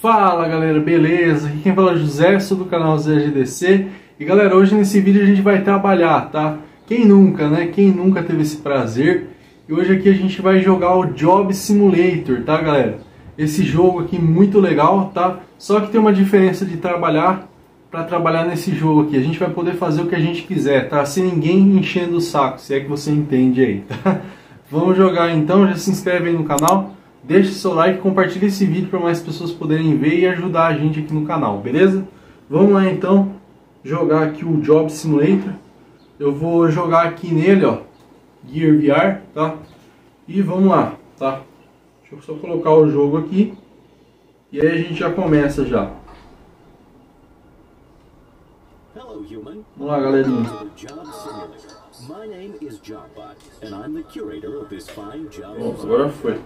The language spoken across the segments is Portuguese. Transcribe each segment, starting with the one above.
Fala galera, beleza? Aqui quem fala é José, sou do canal ZGDC E galera, hoje nesse vídeo a gente vai trabalhar, tá? Quem nunca, né? Quem nunca teve esse prazer? E hoje aqui a gente vai jogar o Job Simulator, tá galera? Esse jogo aqui muito legal, tá? Só que tem uma diferença de trabalhar para trabalhar nesse jogo aqui. A gente vai poder fazer o que a gente quiser, tá? Sem ninguém enchendo o saco, se é que você entende aí, tá? Vamos jogar então, já se inscreve aí no canal, deixa seu like, compartilha esse vídeo para mais pessoas poderem ver e ajudar a gente aqui no canal, beleza? Vamos lá então, jogar aqui o Job Simulator. Eu vou jogar aqui nele, ó, Gear VR, tá? E vamos lá, tá? Deixa eu só colocar o jogo aqui. E aí a gente já começa já. Vamos lá, galerinha. Bom, agora foi.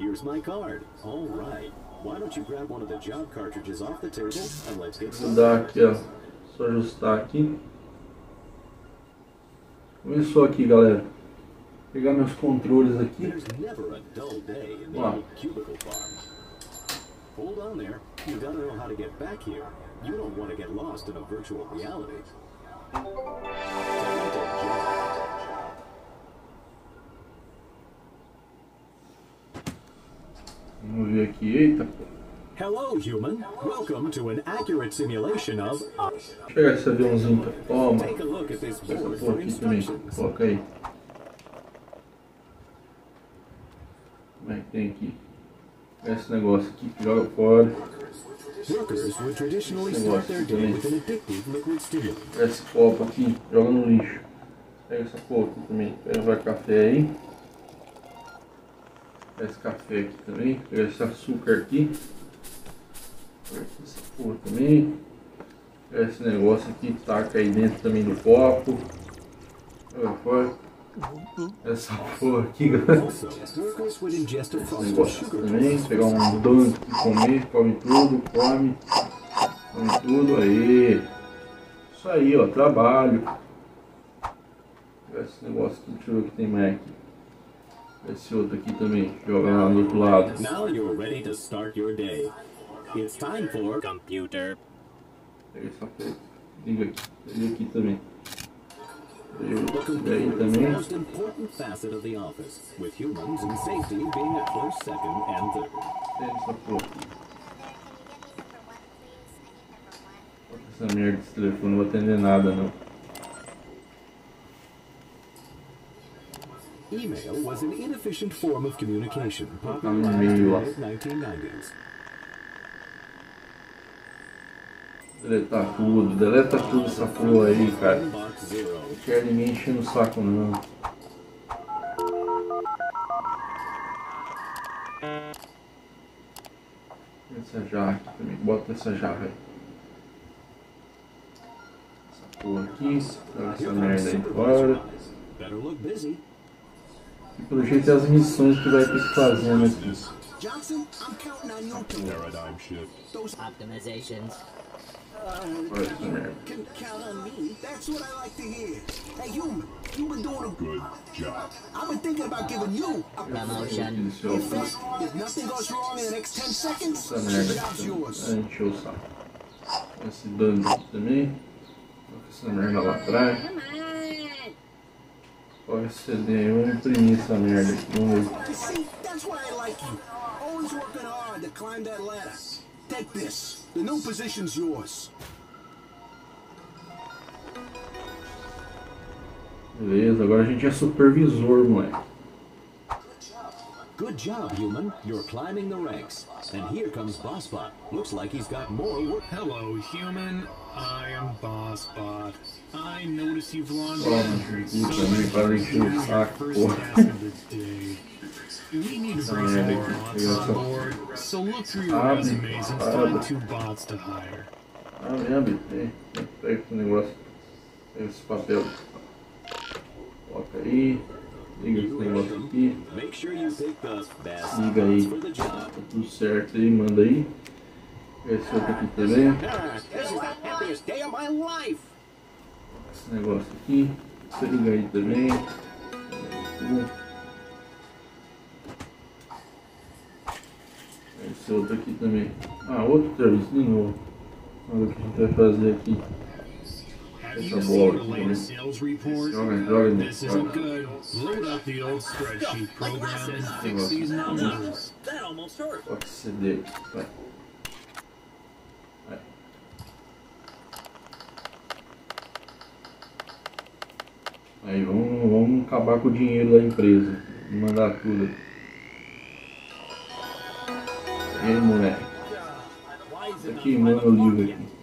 Here's my card. All right. Why don't you grab one of the job cartridges off the table and let's get Vou dar aqui, ó. Só ajustar aqui. Começou aqui, galera. Vou pegar meus controles aqui. Hold on there. You gotta know how to get back here. You don't want to get lost in a virtual reality. Vamos ver aqui. Eita, pô. Hello, human. Welcome to an accurate simulation of. Deixa eu pegar esse aviãozinho. Toma. Essa porra aqui também. Coloca aí. Como é que tem aqui? Pega esse negócio aqui, joga fora. Workers would traditionally Esse start their negócio day também. with an addictive liquid stimulant. Pega esse copo aqui, joga no lixo. Pega essa porra aqui também. Pega vai café aí. Esse café aqui também. Pega esse açúcar aqui. Essa porra também. Pega esse negócio aqui, taca aí dentro também do copo. Essa porra aqui, galera. Negócio também. Pegar um banco e comer. Come tudo, come. Come tudo aí. Isso aí, ó. Trabalho. Pegar esse negócio aqui, deixa eu ver o que tem mais aqui. Esse outro aqui também, joga lá do outro lado. Now you're ready to start your day. It's time for computer. Pega essa porra. Liga aqui. Liga aqui também. Daí também. most important facet of the office, with humans and safety being a close second and third. Pega essa porra. Essa merda desse telefone, não vou atender nada não. Email was an inefficient form of communication, no popularized in the lá. mid-1990s. Deletar tudo, deleta tudo essa porra aí, cara. Não quero ninguém enchendo o saco não. Essa jarra aqui também, bota essa jarra aí. Essa porra aqui, essa merda aí fora. Better look busy. E pelo jeito é as missões que vai ter que fazer né, aqui. Johnson, I'm counting on you to Paradigm shift. those Optimizations. Olha essa merda. can count on me. That's what I like to hear. Hey, human, you've been doing a good job. I've been thinking about giving you a Promotion. É if, if nothing goes wrong in the next 10 seconds, the job's yours. também. Encheu o saco. Esse aqui também. Coloca essa merda lá atrás. Esse CD vamos imprimir essa merda aqui. Vamos ver. Take this. The new position's yours. Beleza, agora a gente é supervisor, moleque. Good job, human. You're climbing the ranks. And here comes Bossbot. Looks like he's got more work. Hello, human. I am Bossbot. I notice you've logged Toma, in. So também, much para for encher o your first task of the day. We need to bring some more bots on board, so look through your Abre, resumes and abre. find two bots to hire. Lembra? Tem. Pega esse negócio. Pega esse papel. Coloca aí. Liga negócio aqui. Liga aí. Tá tudo certo aí, manda aí. Esse outro aqui também. Esse negócio aqui. Você liga aí também. Esse outro aqui também. Ah, outro serviço de novo. Olha o que a gente vai fazer aqui. Essa you bola aqui, latest né? sales report? Joga, joga, This isn't joga. good. Load up the old spreadsheet program and fix these numbers. That almost hurt. Coloca esse CD aqui. Vai. Vai. Aí vamos, vamos acabar com o dinheiro da empresa. Mandar tudo. E aí moleque. Is Tá it queimando o livro aqui.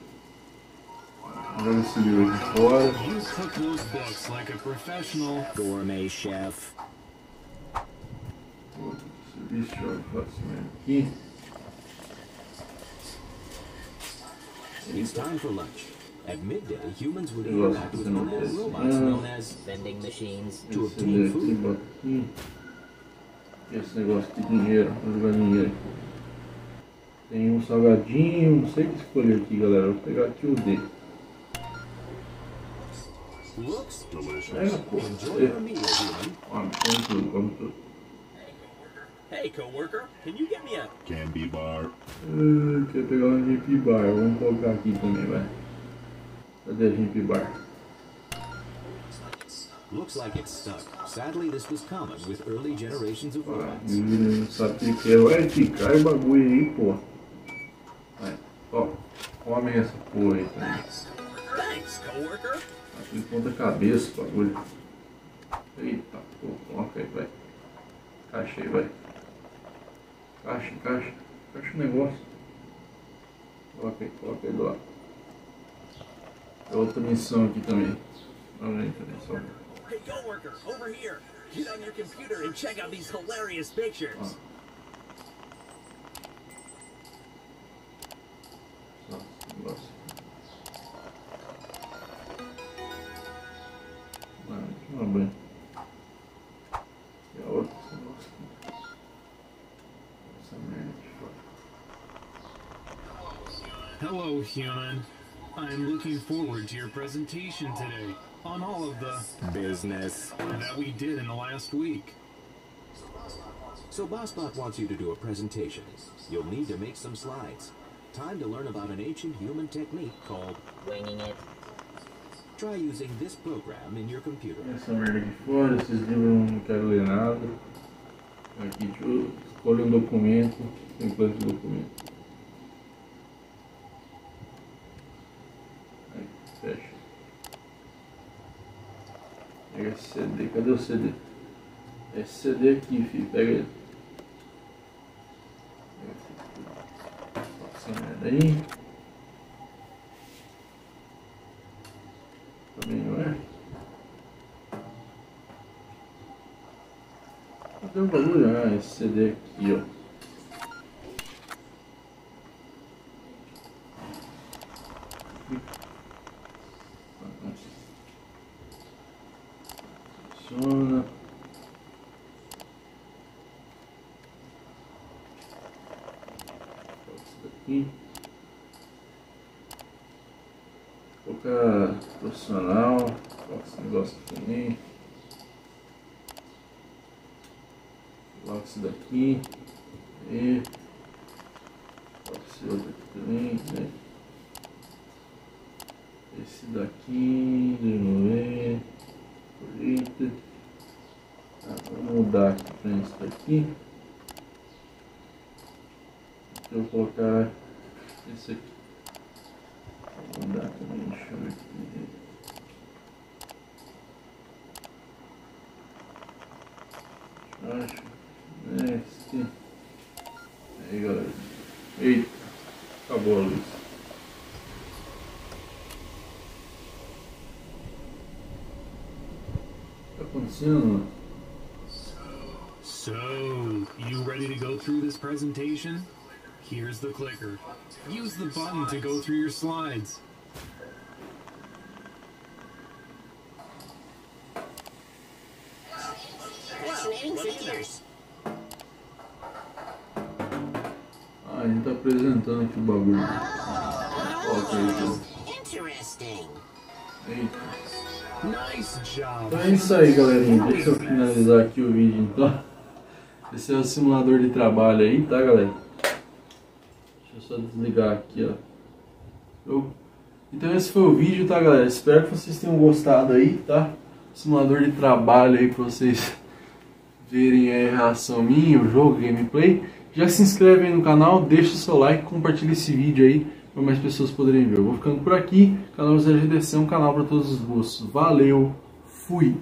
Joga esse livro aqui fora. You cook those books like a professional. gourmet chef? Serviço, joga faço aqui. It's time for lunch. At midday, humans would interact with fazer uma mobile coisa. robots Ah. known as Vending machines. to Esse obtain daqui, food. bota aqui. Esse negócio de dinheiro, vou jogar dinheiro. Tem um salgadinho, não sei o que escolher aqui, galera. Vou pegar aqui o D. Looks Pega, pô. Enjoy your meal, human. Come, come tudo, come tudo. Hey, coworker, can you get me a Candy bar. Ah, Quer pegar um GP Bar, vamos colocar aqui também, vai. Cadê a GP Bar? Looks like it's stuck. Sadly, this was common with early generations of robots. e não sabe que que é. Vai ficar o bagulho aí, pô. Vai, ó. Come essa porra aí também. thanks, coworker? Aqui ponta cabeça o bagulho. Eita, pô, coloca aí, vai. Caixa aí, vai. Caixa, caixa. Caixa o negócio. Coloca aí, coloca aí do lado. Tem outra missão aqui também. Vamos aí, missão. Hey, coworker, over here. Get on your computer and check out these hilarious pictures. Nossa, Hello, human. I'm looking forward to your presentation today on all of the Business. that we did in the last week. So BossBot wants you to do a presentation. You'll need to make some slides. Time to learn about an ancient human technique called winging it. try using this program in your computer. Essa merda aqui fora, esses livros eu não quero ler nada. Aqui, deixa eu escolher um documento, template do documento. Pega esse CD, cadê o CD? Esse CD aqui, filho, pega ele. Bota essa merda aí. Também não é? Cadê o bagulho? Ah, esse CD aqui, ó. Daqui. Colocar profissional. Coloca esse negócio aqui também. Coloca isso daqui. E coloca esse outro aqui também. Né? Esse daqui, desenvolver, colheita. Tá, vamos mudar aqui para esse daqui. Eu vou colocar esse aqui. Vou mudar também, deixa eu ver aqui. Acho. Esse. Aí galera. Eita. Acabou a luz. O que tá acontecendo? So, you ready to go through this presentation? Here's the clicker. Use the button to go through your slides. Fascinating figures. Ah, a gente tá apresentando aqui o bagulho. Coloca aí, então. Interesting. Eita. Nice job. Então é isso aí, galerinha. Deixa eu finalizar aqui o vídeo, então. Esse é o simulador de trabalho aí, tá, galera? Deixa eu só desligar aqui, ó. Então esse foi o vídeo, tá galera? Espero que vocês tenham gostado aí, tá? Simulador de trabalho aí pra vocês verem a reação minha, o jogo, gameplay. Já se inscreve aí no canal, deixa o seu like, compartilha esse vídeo aí para mais pessoas poderem ver. Eu vou ficando por aqui, canal Zé GDC é um canal para todos os gostos. Valeu, fui!